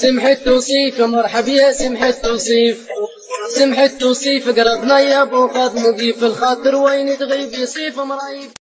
سمح التوصيف مرحب يا سمح التوصيف سمح التوصيف قربنا يا أبو خاد مضيف الخاطر وين تغيب يصيف مرايب